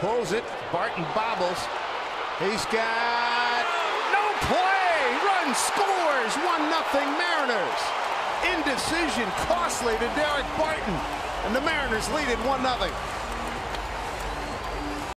Pulls it. Barton bobbles. He's got no play. Run scores. 1 nothing Mariners. Indecision costly to Daric Barton. And the Mariners lead it 1 nothing.